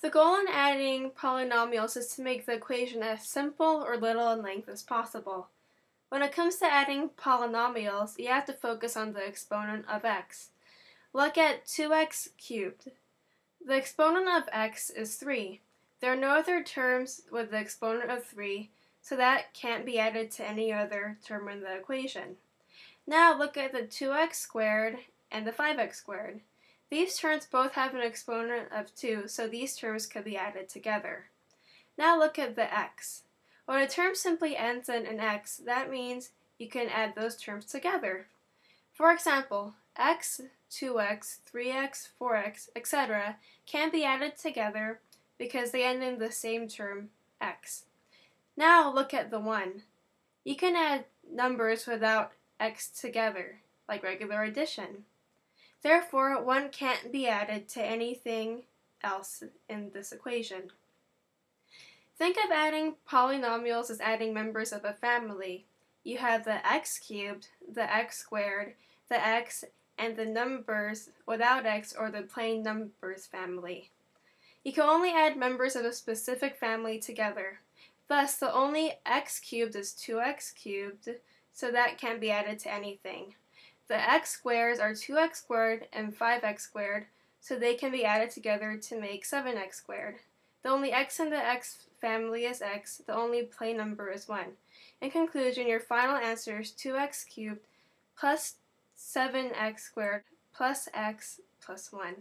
The goal in adding polynomials is to make the equation as simple or little in length as possible. When it comes to adding polynomials, you have to focus on the exponent of x. Look at 2x cubed. The exponent of x is 3. There are no other terms with the exponent of 3, so that can't be added to any other term in the equation. Now look at the 2x squared and the 5x squared. These terms both have an exponent of 2, so these terms could be added together. Now look at the x. When a term simply ends in an x, that means you can add those terms together. For example, x, 2x, 3x, 4x, etc. can be added together because they end in the same term, x. Now look at the 1. You can add numbers without x together, like regular addition. Therefore, 1 can't be added to anything else in this equation. Think of adding polynomials as adding members of a family. You have the x cubed, the x squared, the x, and the numbers without x or the plain numbers family. You can only add members of a specific family together. Thus, the only x cubed is 2x cubed, so that can't be added to anything. The x squares are 2x squared and 5x squared, so they can be added together to make 7x squared. The only x in the x family is x, the only plain number is 1. In conclusion, your final answer is 2x cubed plus 7x squared plus x plus 1.